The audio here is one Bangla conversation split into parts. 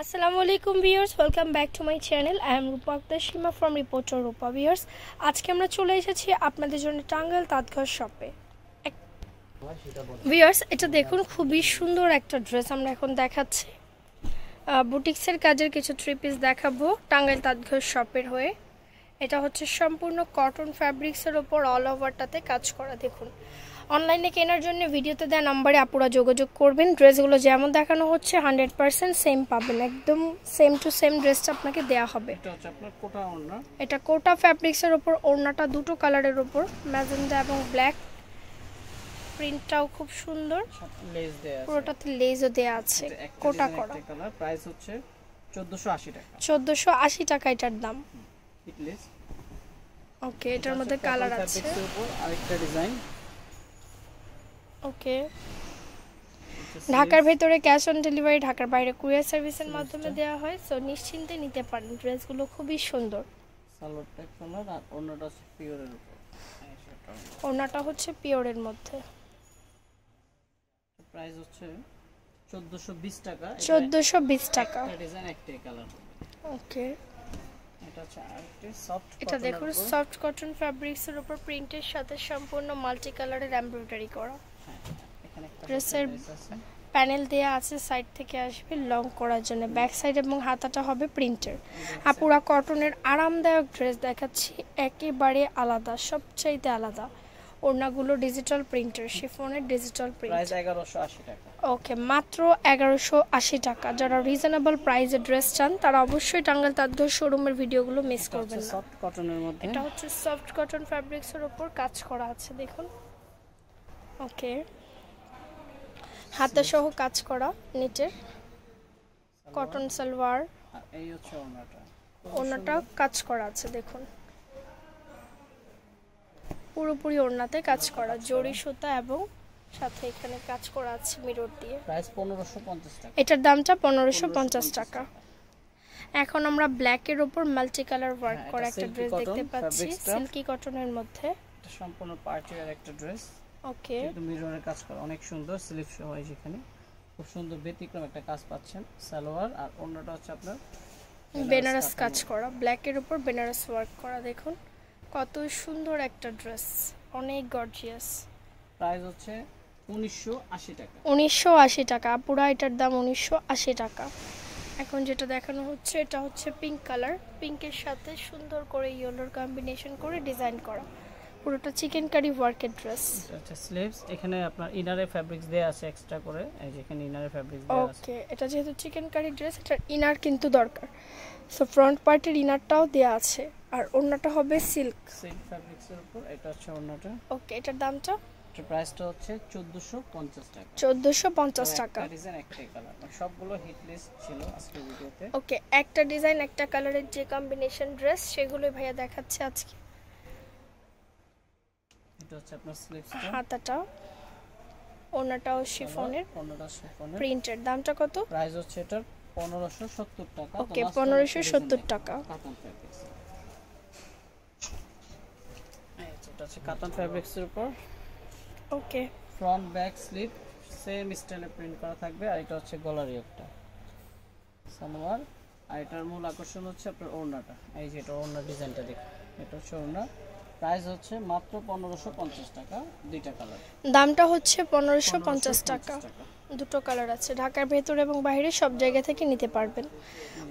আসসালামু আলাইকুম viewers, welcome back to my channel. I am Rupa Akter Seema from reporter Rupa viewers. আজকে আমরা চলে এসেছি আপনাদের জন্য টাঙ্গাইল তাঁতঘর শপে। ভিউয়ার্স, এটা দেখুন, খুবই সুন্দর একটা ড্রেস আমরা এখন দেখাচ্ছি। বুটিক্সের কাজের কিছু থ্রি পিস দেখাবো টাঙ্গাইল তাঁতঘর শপের হয়ে। এটা হচ্ছে সম্পূর্ণ কটন ফ্যাব্রিক্সের ওপর অল ওভারটাতে কাজ করা, দেখুন। অনলাইনে কেনার জন্য ভিডিওতে দেওয়া নাম্বারে আপুরা যোগাযোগ করবেন। ড্রেসগুলো যেমন দেখানো হচ্ছে হান্ড্রেড পার্সেন্ট সেম পাবেন। একদম সেম টু সেম ড্রেসটা আপনাকে দেওয়া হবে। এটা কোটা কোটা ফ্যাব্রিক্সের ওপর ওড়নাটা দুটো কালারের ওপর ম্যাজেন্ডা এবং ব্ল্যাক প্রিন্টটাও খুব সুন্দর। লেস দেয়া আছে। পুরোটাতে লেজও দেওয়া আছে কোটা design, করা। প্রাইস হচ্ছে 1480 টাকা। চোদ্দোশো আশি টাকা এটার দাম ওকে এটার মধ্যে কালার আছে। আরেকটা ডিজাইন ওকে। ঢাকার ভেতরে ক্যাশ অন ডেলিভারি ঢাকার বাইরে কুরিয়ার সার্ভিসের মাধ্যমে দেওয়া হয় সো নিশ্চিন্তে নিতে পারেন। ড্রেসগুলো খুবই সুন্দর। কালার আর ওড়নাটা হচ্ছে পিওরের উপর। ওড়নাটা হচ্ছে পিওরের মধ্যে। প্রাইস হচ্ছে 1420 টাকা। চোদ্দোশো বিশ টাকা। ডিজাইন একটাই কালার ওকে। এটা দেখুন সফট কটন ফ্যাব্রিক্সের উপর প্রিন্টের সাথে সম্পূর্ণ মাল্টি কালারের এমব্রয়ডারি করা। ড্রেসের প্যানেল দেয়া আছে সাইড থেকে আসবে লং করার জন্য। ব্যাক সাইড এবং হাতাটা হবে প্রিন্টের আপুরা কটনের আরামদায়ক ড্রেস দেখাচ্ছি একেবারে আলাদা সবচাইতে আলাদা। ওড়নাগুলো ডিজিটাল প্রিন্টার শিফনের ডিজিটাল প্রিন্ট প্রাইস 1180 টাকা। ওকে মাত্র এগারোশো আশি টাকা। যারা রিজনেবল প্রাইসে ড্রেস চান তারা অবশ্যই টাঙ্গাল তাদের শোরুমের ভিডিওগুলো মিস করবেন না। সফট কটনের মধ্যে। এটা হচ্ছে সফট কটন ফ্যাব্রিক্সের উপর কাজ করা আছে দেখুন। ওকে হাতে সহ কাজ করা নিটের কটন সালোয়ার এই হচ্ছে ওড়নাটা কাজ করা আছে দেখুন। পুরোপুরি ওড়নাতে কাজ করা জরি সুতা এবং সাথে এখানে কাজ করা আছে মিরর দিয়ে। প্রাইস 1550 টাকা। এটার দামটা পনেরোশো পঞ্চাশ টাকা। এখন আমরা ব্ল্যাকের ওপর মাল্টি কালার ওয়ার্ক করা একটা ড্রেস দেখতে পাচ্ছি। সিল্কি কটনের মধ্যে। সম্পূর্ণ পার্টি আর একটা ড্রেস ওকে। কিন্তু মিররের কাজ করা অনেক সুন্দর স্লিপ সহ হয় সেখানে খুব সুন্দর ব্যতিক্রম একটা কাজ পাচ্ছেন সালোয়ার। আর অন্যটা হচ্ছে আপনার বেনারস কাজ করা। ব্ল্যাকের উপর বেনারস ওয়ার্ক করা দেখুন। কত সুন্দর একটা ড্রেস অনেক গর্জিয়াস প্রাইস হচ্ছে উনিশশো আশি টাকা। উনিশশো আশি টাকা। পুরা এটার দাম উনিশশো আশি টাকা। এখন যেটা দেখানো হচ্ছে এটা হচ্ছে পিঙ্ক কালার পিঙ্কের সাথে সুন্দর করে ইয়েলোর কম্বিনেশন করে ডিজাইন করা। পুরোটা চিকেন কারি ওয়ার্কের ড্রেস এটা হচ্ছে স্লিভস এখানে আপনার ইনারে ফ্যাব্রিক্স দেয়া আছে এক্সট্রা করে এই যে এখানে ইনারে ফ্যাব্রিক্স দেয়া আছে। ওকে এটা যেহেতু চিকেন কারি ড্রেস এটার ইনার কিন্তু দরকার। সো ফ্রন্ট পার্টের ইনারটাও দেওয়া আছে আর অন্যটা হবে সিল্ক সিল্ক ফ্যাব্রিক্সের উপর এটা হচ্ছে অন্যটা। ওকে এটার দামটা? এটার প্রাইসটা হচ্ছে চোদ্দোশো পঞ্চাশ টাকা। চোদ্দোশো পঞ্চাশ টাকা। ডিজাইন একটাই কালার সবগুলো হিট লিস্ট ছিল আজকের ভিডিওতে। ওকে একটা ডিজাইন একটা কালারের যে কম্বিনেশন ড্রেস সেগুলোই ভাইয়া দেখাচ্ছে আজকে। এটা হচ্ছে আপনার স্লিভসটা হাতাটা ওনাটাও শিফনের অন্যটা শিফনের প্রিন্টের দামটা কত? প্রাইস হচ্ছে এটার পনেরোশো সত্তর টাকা। তো ওকে last পনেরোশো একটা সত্তর design টাকা। কাতান ফ্যাব্রিক্স এটা হচ্ছে কাতান ফ্যাব্রিক্সের উপর। Okay front back slip same স্টাইলে প্রিন্ট করা থাকবে। আর এটা হচ্ছে গলারি একটা সালোয়ার। আর এটার মূল আকর্ষণ হচ্ছে আপনার ওড়নাটা। এই যে এটা ওড়নার ডিজাইনটা দেখুন। এটা হচ্ছে ওড়না। প্রাইস হচ্ছে মাত্র পনেরোশো পঞ্চাশ টাকা দুইটা কালার। দামটা হচ্ছে পনেরোশো পঞ্চাশ টাকা। দুটো কালার আছে ঢাকার ভেতর এবং বাইরে সব জায়গা থেকে নিতে পারবেন।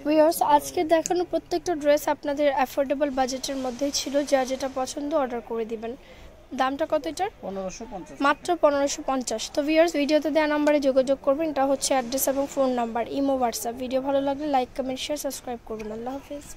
ভিউয়ার্স আজকে দেখানো প্রত্যেকটা ড্রেস আপনাদের অ্যাফোর্ডেবল বাজেটের মধ্যেই ছিল যা যেটা পছন্দ অর্ডার করে দিবেন। দামটা কত এটার? পনেরোশো মাত্র পনেরোশো পঞ্চাশ। তো ভিউয়ার্স ভিডিওতে দেওয়া নাম্বারে যোগাযোগ করবেন এটা হচ্ছে অ্যাড্রেস এবং phone number imo WhatsApp video ভালো লাগলে লাইক কমেন্ট শেয়ার সাবস্ক্রাইব করবেন। আল্লাহ হাফিজ।